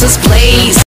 This place.